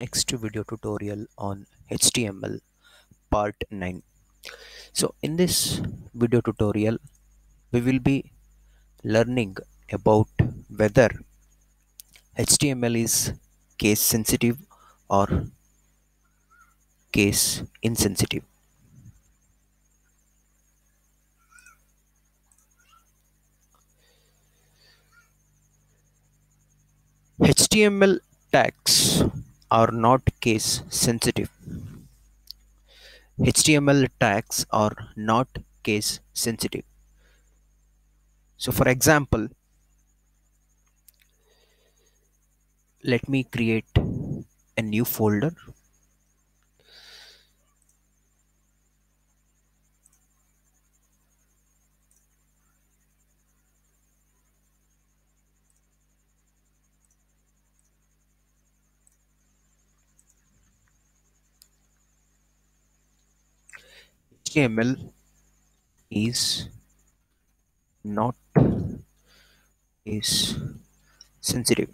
next video tutorial on HTML part 9 so in this video tutorial we will be learning about whether HTML is case sensitive or case insensitive. HTML tags are not case sensitive. HTML tags are not case sensitive. So for example, let me create a new folder. HTML is not is sensitive.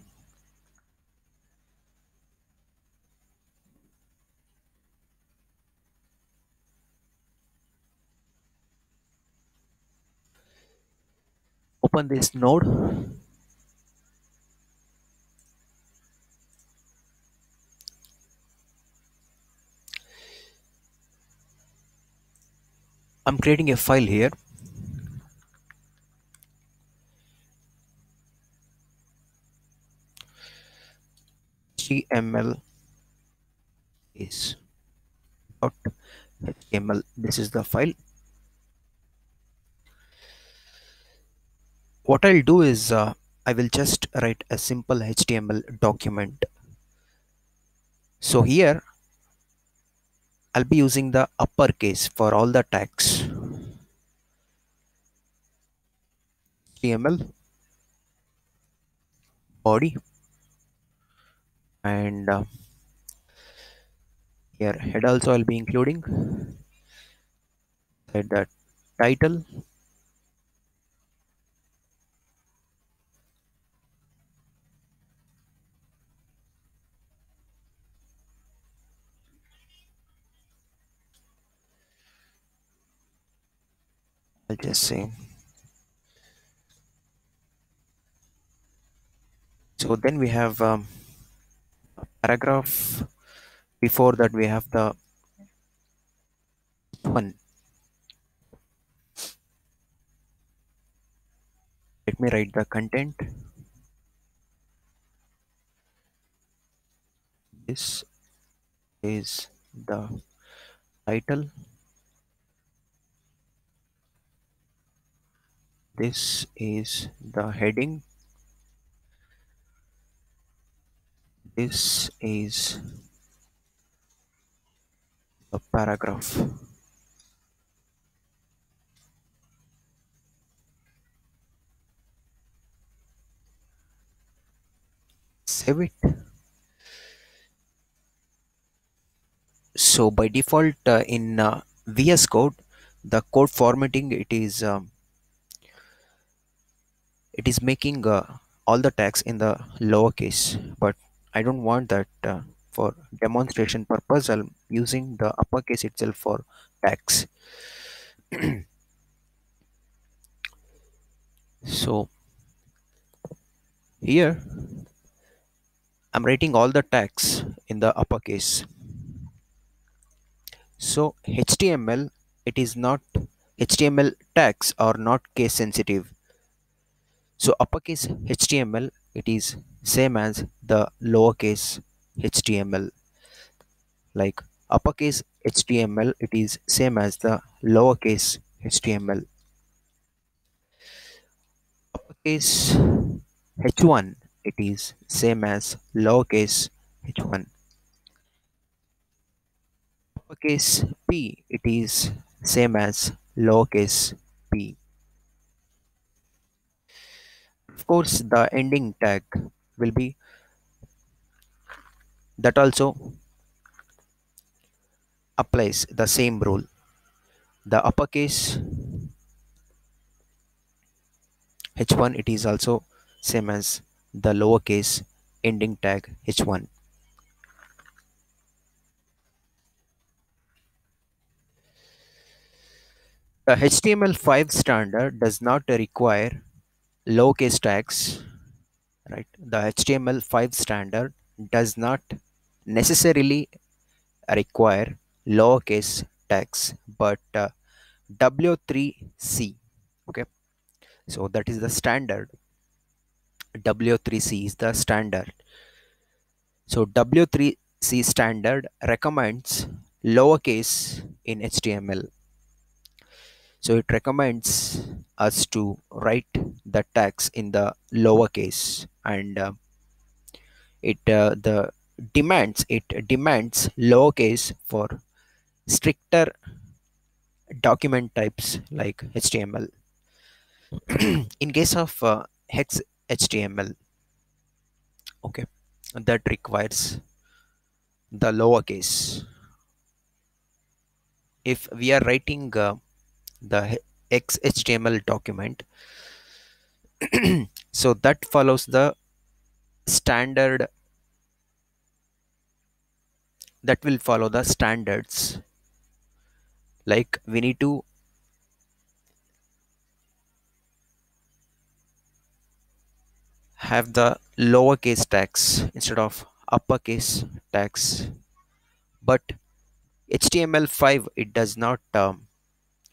Open this node. I'm creating a file here. Html is dot html this is the file. What I'll do is uh, I will just write a simple HTML document. So here I'll be using the uppercase for all the tags. HTML body and uh, here head also I'll be including. The title I'll just say so then we have um, a paragraph before that we have the one. Let me write the content. This is the title this is the heading. This is a paragraph. Save it. So by default uh, in uh, VS Code the code formatting it is um, it is making uh, all the tags in the lowercase but I don't want that uh, for demonstration purpose I'm using the uppercase itself for tags so here I'm writing all the tags in the uppercase so HTML it is not HTML tags are not case sensitive so uppercase HTML it is same as the lowercase HTML like uppercase HTML it is same as the lowercase HTML uppercase h1 it is same as lowercase h1 uppercase p it is same as lowercase course the ending tag will be that also applies the same rule. The uppercase h1 it is also same as the lowercase ending tag h1 the html5 standard does not require lowercase tags, right? The HTML5 standard does not necessarily require lowercase tags, but uh, W3C, okay? So that is the standard. W3C is the standard. So W3C standard recommends lowercase in HTML so it recommends us to write the tags in the lowercase and uh, it uh, the demands it demands lowercase for stricter document types like html in case of uh, hex html okay that requires the lowercase if we are writing uh, the XHTML document. so that follows the standard that will follow the standards like we need to have the lowercase tags instead of uppercase tags but html5 it does not um,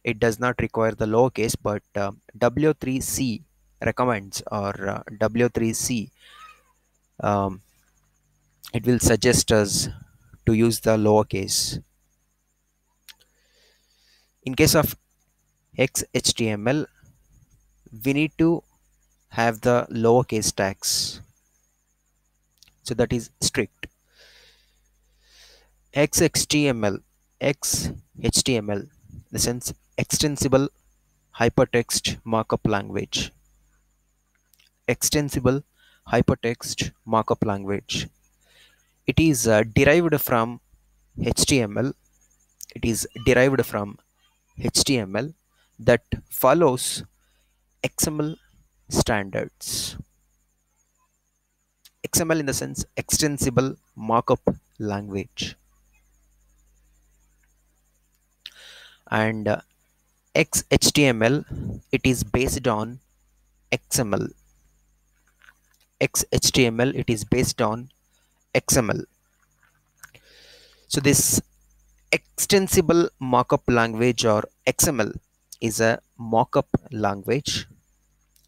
it does not require the lowercase but uh, w3c recommends or uh, w3c um, it will suggest us to use the lowercase. In case of xhtml we need to have the lowercase tags so that is strict. Xhtml xhtml the sense extensible hypertext markup language. Extensible hypertext markup language. It is uh, derived from html it is derived from html that follows xml standards. Xml in the sense extensible markup language. And uh, XHTML, it is based on XML. XHTML, it is based on XML. So this extensible markup language or XML is a markup language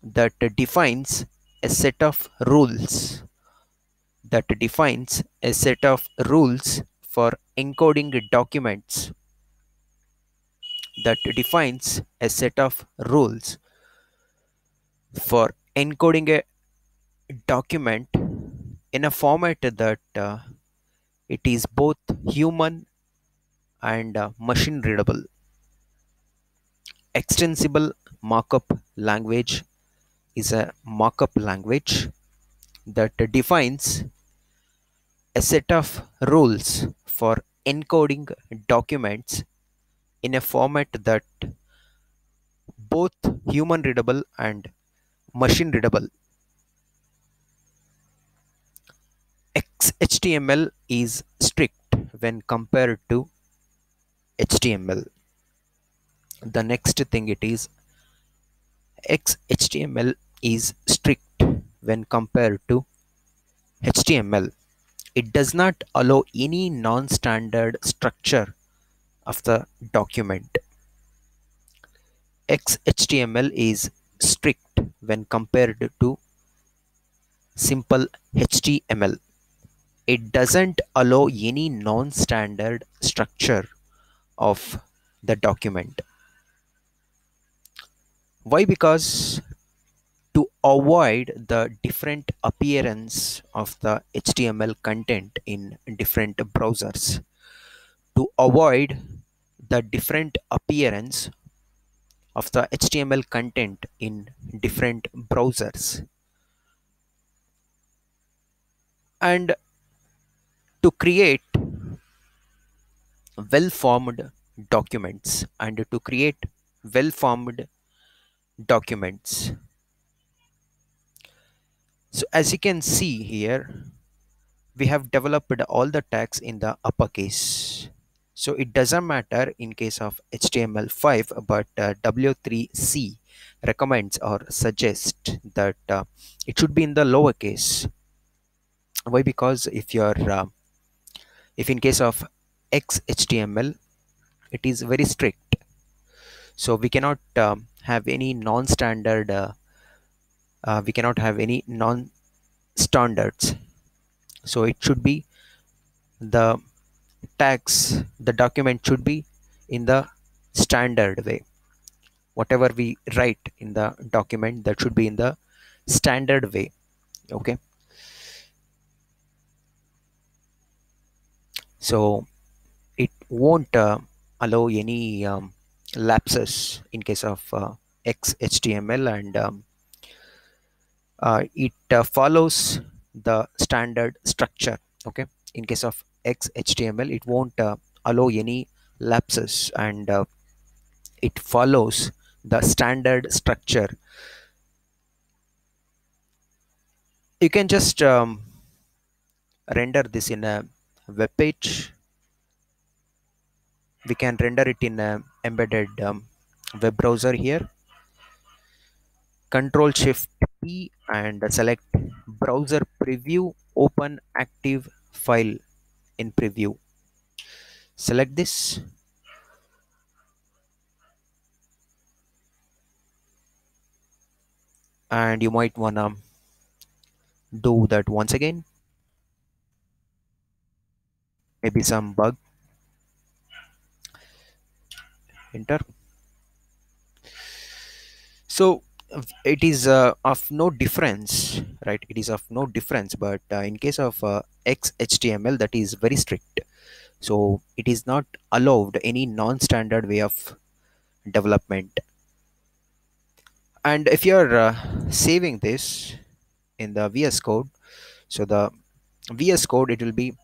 that defines a set of rules that defines a set of rules for encoding documents that defines a set of rules for encoding a document in a format that uh, it is both human and uh, machine readable. Extensible markup language is a markup language that defines a set of rules for encoding documents in a format that both human readable and machine readable. XHTML is strict when compared to HTML. The next thing it is XHTML is strict when compared to HTML. It does not allow any non-standard structure of the document. XHTML is strict when compared to simple HTML. It doesn't allow any non-standard structure of the document. Why? Because to avoid the different appearance of the HTML content in different browsers, to avoid the different appearance of the HTML content in different browsers. And to create well-formed documents and to create well-formed documents. So as you can see here we have developed all the tags in the uppercase so it doesn't matter in case of HTML5 but uh, W3C recommends or suggests that uh, it should be in the lowercase why? Because if you're uh, if in case of XHTML it is very strict. So we cannot um, have any non-standard uh, uh, we cannot have any non-standards. So it should be the tags the document should be in the standard way. Whatever we write in the document that should be in the standard way okay? So it won't uh, allow any um, lapses in case of uh, XHTML and um, uh, it uh, follows the standard structure okay? In case of XHTML it won't uh, allow any lapses and uh, it follows the standard structure. You can just um, render this in a web page. We can render it in a embedded um, web browser here. Control shift p and select browser preview open active file in preview. Select this. And you might wanna do that once again. Maybe some bug. Enter. So it is uh, of no difference right? It is of no difference but uh, in case of uh, xhtml that is very strict. So it is not allowed any non-standard way of development. And if you're uh, saving this in the vs code so the vs code it will be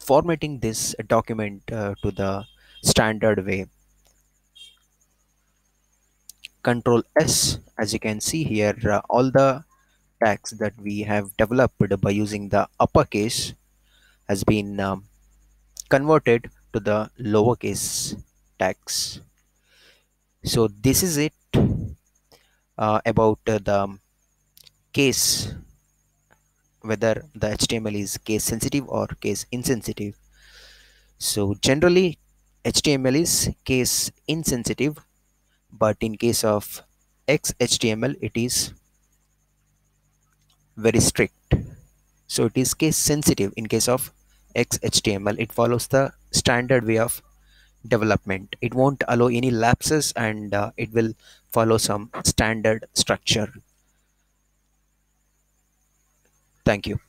formatting this document uh, to the standard way control S as you can see here uh, all the tags that we have developed by using the uppercase has been um, converted to the lowercase tags. So this is it uh, about uh, the case whether the HTML is case sensitive or case insensitive. So generally HTML is case insensitive but in case of XHTML it is very strict. So it is case sensitive in case of XHTML it follows the standard way of development. It won't allow any lapses and uh, it will follow some standard structure. Thank you